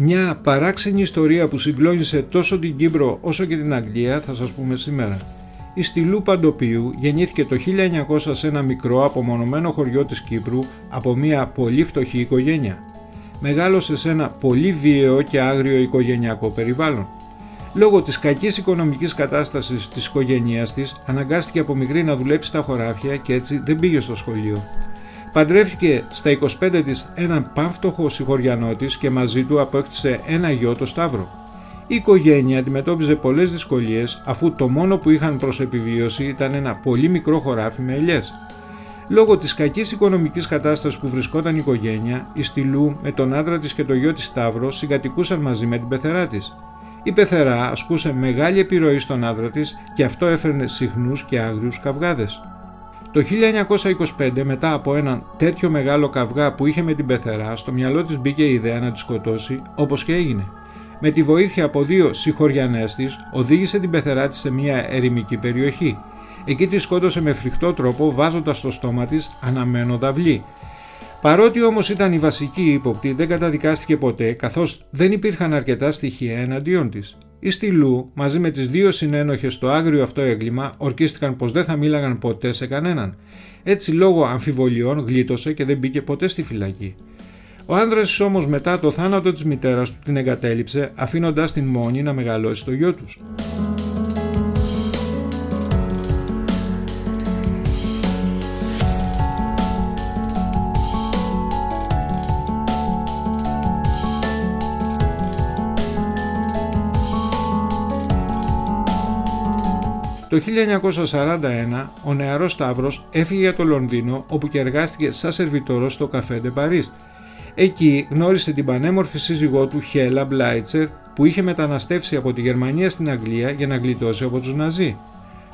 Μια παράξενη ιστορία που συγκλώνησε τόσο την Κύπρο όσο και την Αγγλία θα σας πούμε σήμερα. Η Στυλού Παντοπίου γεννήθηκε το 1900 σε ένα μικρό απομονωμένο χωριό της Κύπρου από μια πολύ φτωχή οικογένεια. Μεγάλωσε σε ένα πολύ βίαιο και άγριο οικογενειακό περιβάλλον. Λόγω της κακής οικονομικής κατάστασης της οικογένειάς της αναγκάστηκε από μικρή να δουλέψει στα χωράφια και έτσι δεν πήγε στο σχολείο. Παντρεύτηκε στα 25 της έναν πάμφτωχο συγχωριανό της και μαζί του απόκτησε ένα γιο το Σταύρο. Η οικογένεια αντιμετώπιζε πολλές δυσκολίες αφού το μόνο που είχαν προς επιβίωση ήταν ένα πολύ μικρό χωράφι με ελιές. Λόγω της κακής οικονομικής κατάστασης που βρισκόταν η οικογένεια, η Στυλού με τον άντρα της και το γιο της Σταύρο συγκατοικούσαν μαζί με την πεθερά της. Η πεθερά ασκούσε μεγάλη επιρροή στον άντρα της και αυτό έφερνε συχνούς και άγριους καυγάδες. Το 1925 μετά από έναν τέτοιο μεγάλο καυγά που είχε με την πεθερά στο μυαλό της μπήκε η ιδέα να τη σκοτώσει όπως και έγινε. Με τη βοήθεια από δύο συγχωριανές της οδήγησε την πεθερά της σε μια ερημική περιοχή. Εκεί τη σκότωσε με φρικτό τρόπο βάζοντας στο στόμα της αναμένο δαυλί. Παρότι όμως ήταν η βασική ύποπτη δεν καταδικάστηκε ποτέ καθώς δεν υπήρχαν αρκετά στοιχεία εναντίον της. Οι Στυλού, μαζί με τις δύο συνένοχες στο άγριο αυτό έγκλημα, ορκίστηκαν πως δεν θα μίλαγαν ποτέ σε κανέναν. Έτσι λόγω αμφιβολιών γλίτωσε και δεν μπήκε ποτέ στη φυλακή. Ο άνδρας όμως μετά το θάνατο της μητέρας του την εγκατέλειψε αφήνοντας την μόνη να μεγαλώσει το γιο τους. Το 1941 ο νεαρός Σταύρος έφυγε για το Λονδίνο όπου και εργάστηκε σαν σερβιτόρος στο καφέ de Paris. Εκεί γνώρισε την πανέμορφη σύζυγό του Χέλα Μπλάιτσερ που είχε μεταναστεύσει από τη Γερμανία στην Αγγλία για να γλιτώσει από τους Ναζί.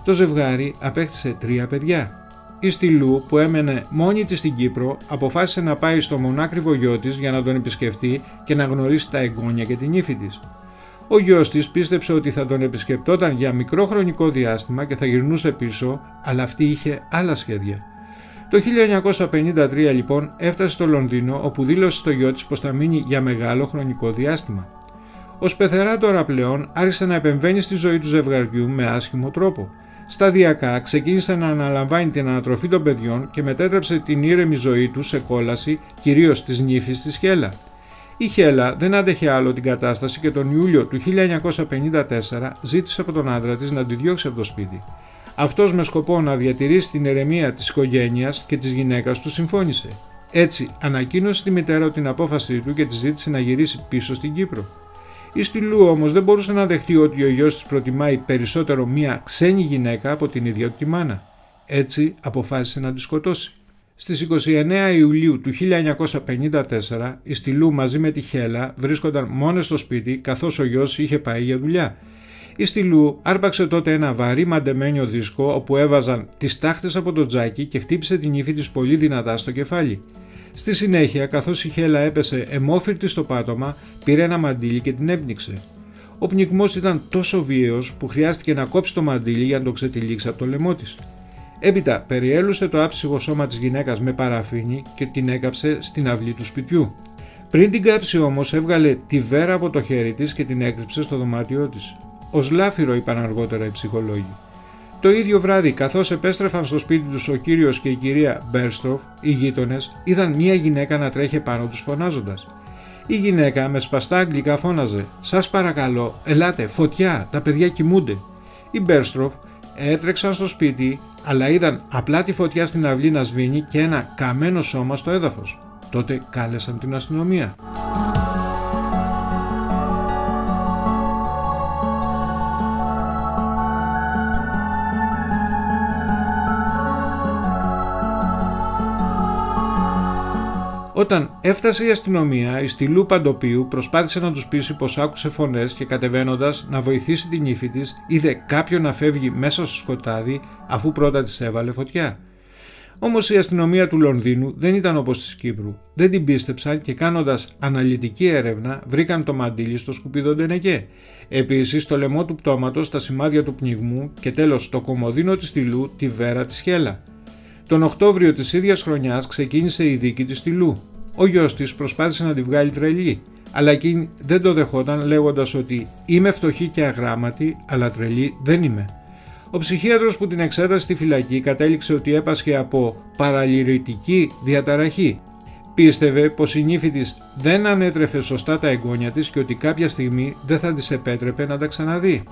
Το ζευγάρι απέκτησε τρία παιδιά. Η Στυλού που έμενε μόνη της στην Κύπρο αποφάσισε να πάει στο μονάκριβο γιο της για να τον επισκεφτεί και να γνωρίσει τα εγγόνια και την ύφη της. Ο γιος της πίστεψε ότι θα τον επισκεπτόταν για μικρό χρονικό διάστημα και θα γυρνούσε πίσω, αλλά αυτή είχε άλλα σχέδια. Το 1953 λοιπόν έφτασε στο Λονδίνο όπου δήλωσε στο γιο της πως θα μείνει για μεγάλο χρονικό διάστημα. Ο Σπεθερά τώρα πλέον άρχισε να επεμβαίνει στη ζωή του ζευγαριού με άσχημο τρόπο. Σταδιακά ξεκίνησε να αναλαμβάνει την ανατροφή των παιδιών και μετέτρεψε την ήρεμη ζωή του σε κόλαση, κυρίως της νύφης της Χέλα. Η Χέλα δεν άντεχε άλλο την κατάσταση και τον Ιούλιο του 1954 ζήτησε από τον άντρα της να τη διώξει από το σπίτι. Αυτός με σκοπό να διατηρήσει την ερεμία της οικογένειας και της γυναίκας του συμφώνησε. Έτσι ανακοίνωσε στη μητέρα την απόφαση του και της ζήτησε να γυρίσει πίσω στην Κύπρο. Η Στυλού όμως δεν μπορούσε να δεχτεί ότι ο γιος της προτιμάει περισσότερο μία ξένη γυναίκα από την ίδια του τη μάνα. Έτσι αποφάσισε να τη σκοτώσει. Στις 29 Ιουλίου του 1954 η Στυλού μαζί με τη Χέλα βρίσκονταν μόνο στο σπίτι καθώς ο γιος είχε πάει για δουλειά. Η Στυλού άρπαξε τότε ένα βαρύ μαντεμένιο δίσκο όπου έβαζαν τις τάχτες από το τζάκι και χτύπησε την ύφη της πολύ δυνατά στο κεφάλι. Στη συνέχεια, καθώς η Χέλα έπεσε εμόφυρτη στο πάτωμα, πήρε ένα μαντίλι και την έπνιξε. Ο πνιγμός ήταν τόσο βίαιος που χρειάστηκε να κόψει το μαντίλι για να το ξετυλίξει από το λαιμό της. Έπειτα περιέλουσε το άψυχο σώμα της γυναίκας με παραφίνη και την έκαψε στην αυλή του σπιτιού. Πριν την κάψει όμως έβγαλε τη βέρα από το χέρι της και την έκρυψε στο δωμάτιό της. Ως λάφυρο είπαν αργότερα οι ψυχολόγοι. Το ίδιο βράδυ, καθώς επέστρεφαν στο σπίτι τους ο κύριος και η κυρία Μπέρστροφ, οι γείτονες είδαν μία γυναίκα να τρέχει πάνω τους φωνάζοντας. Η γυναίκα με σπαστά αγγλικά φώναζε: Σας παρακαλώ, ελάτε, φωτιά, τα παιδιά κοιμούνται. Η Μπέρστροφ έτρεξαν στο σπίτι, αλλά είδαν απλά τη φωτιά στην αυλή να σβήνει και ένα καμένο σώμα στο έδαφος. Τότε κάλεσαν την αστυνομία. Όταν έφτασε η αστυνομία, η στυλού Παντοπίου προσπάθησε να τους πείσει πως άκουσε φωνές και κατεβαίνοντας να βοηθήσει την ύφη της, είδε κάποιον να φεύγει μέσα στο σκοτάδι αφού πρώτα της έβαλε φωτιά. Όμως η αστυνομία του Λονδίνου δεν ήταν όπως της Κύπρου. Δεν την πίστεψαν και κάνοντας αναλυτική έρευνα βρήκαν το μαντίλι στο σκουπίδο Ντενεκέ. Επίσης στο λαιμό του πτώματος τα σημάδια του πνιγμού και τέλος το κομμωδίνο της στυλού τη βέρα της Χέλα. Τον Οκτώβριο της ίδιας χρονιάς ξεκίνησε η δίκη της Στυλού. Ο γιος της προσπάθησε να τη βγάλει τρελή, αλλά εκείνη δεν το δεχόταν λέγοντας ότι «Είμαι φτωχή και αγράμματη, αλλά τρελή δεν είμαι». Ο ψυχίατρος που την εξέτασε στη φυλακή κατέληξε ότι έπασχε από παραλυρητική διαταραχή. Πίστευε πως η νύφη της δεν ανέτρεφε σωστά τα εγγόνια της και ότι κάποια στιγμή δεν θα της επέτρεπε να τα ξαναδεί.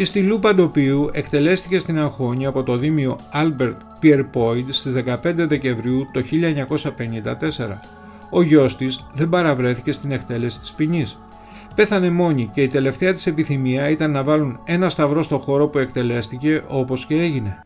Η στυλού Παντοπίου εκτελέστηκε στην Αγχώνη από το δήμιο Albert Pierpoint στις 15 Δεκεμβρίου το 1954. Ο γιος της δεν παραβρέθηκε στην εκτέλεση της ποινής. Πέθανε μόνη και η τελευταία της επιθυμία ήταν να βάλουν ένα σταυρό στο χώρο που εκτελέστηκε όπως και έγινε.